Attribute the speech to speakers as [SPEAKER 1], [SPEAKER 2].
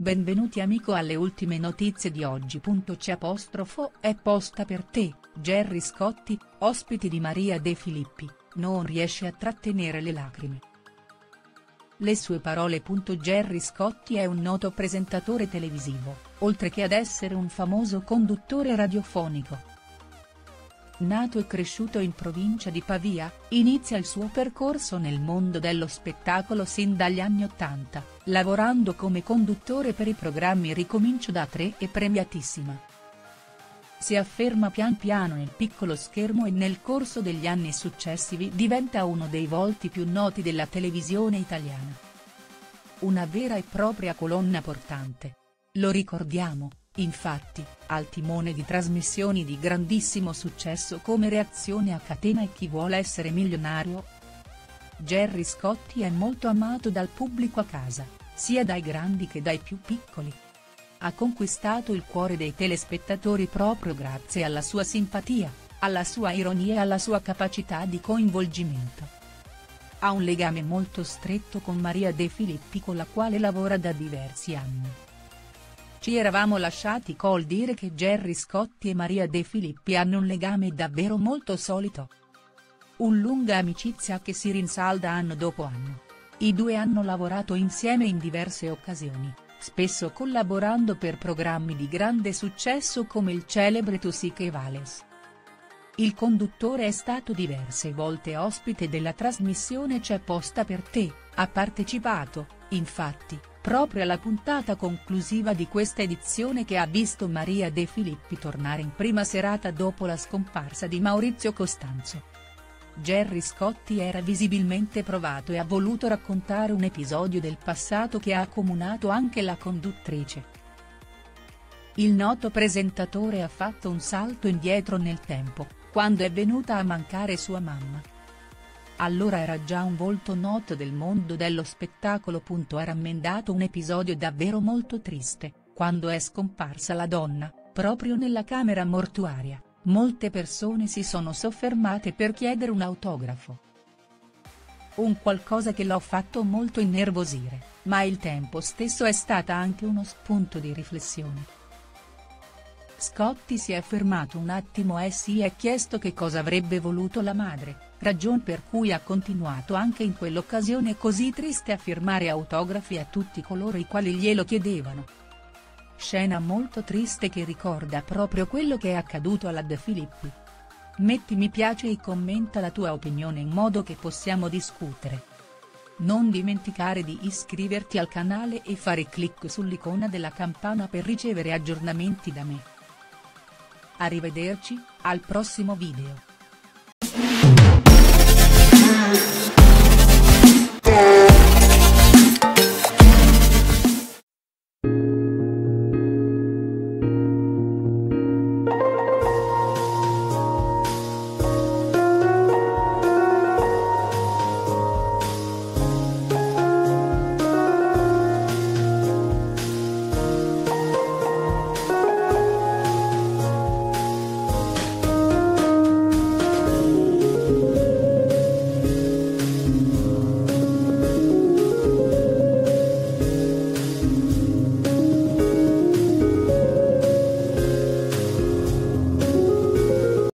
[SPEAKER 1] Benvenuti amico alle ultime notizie di oggi. C apostrofo è posta per te, Gerry Scotti, ospiti di Maria De Filippi, non riesce a trattenere le lacrime. Le sue parole. Gerry Scotti è un noto presentatore televisivo, oltre che ad essere un famoso conduttore radiofonico nato e cresciuto in provincia di Pavia, inizia il suo percorso nel mondo dello spettacolo sin dagli anni Ottanta, lavorando come conduttore per i programmi Ricomincio da 3 e Premiatissima. Si afferma pian piano nel piccolo schermo e nel corso degli anni successivi diventa uno dei volti più noti della televisione italiana. Una vera e propria colonna portante. Lo ricordiamo, Infatti, al timone di trasmissioni di grandissimo successo come Reazione a catena e Chi vuole essere milionario? Gerry Scotti è molto amato dal pubblico a casa, sia dai grandi che dai più piccoli. Ha conquistato il cuore dei telespettatori proprio grazie alla sua simpatia, alla sua ironia e alla sua capacità di coinvolgimento. Ha un legame molto stretto con Maria De Filippi con la quale lavora da diversi anni. Ci eravamo lasciati col dire che Gerry Scotti e Maria De Filippi hanno un legame davvero molto solito. Un lunga amicizia che si rinsalda anno dopo anno. I due hanno lavorato insieme in diverse occasioni, spesso collaborando per programmi di grande successo come il celebre Tu sì che vales. Il conduttore è stato diverse volte ospite della trasmissione C'è posta per te, ha partecipato, infatti, proprio alla puntata conclusiva di questa edizione che ha visto Maria De Filippi tornare in prima serata dopo la scomparsa di Maurizio Costanzo. Gerry Scotti era visibilmente provato e ha voluto raccontare un episodio del passato che ha accomunato anche la conduttrice. Il noto presentatore ha fatto un salto indietro nel tempo, quando è venuta a mancare sua mamma allora era già un volto noto del mondo dello spettacolo. Ha rammendato un episodio davvero molto triste, quando è scomparsa la donna, proprio nella camera mortuaria, molte persone si sono soffermate per chiedere un autografo. Un qualcosa che l'ho fatto molto innervosire, ma al tempo stesso è stata anche uno spunto di riflessione. Scotti si è fermato un attimo e si è chiesto che cosa avrebbe voluto la madre ragion per cui ha continuato anche in quell'occasione così triste a firmare autografi a tutti coloro i quali glielo chiedevano. Scena molto triste che ricorda proprio quello che è accaduto alla De Filippi. Metti mi piace e commenta la tua opinione in modo che possiamo discutere. Non dimenticare di iscriverti al canale e fare clic sull'icona della campana per ricevere aggiornamenti da me. Arrivederci, al prossimo video.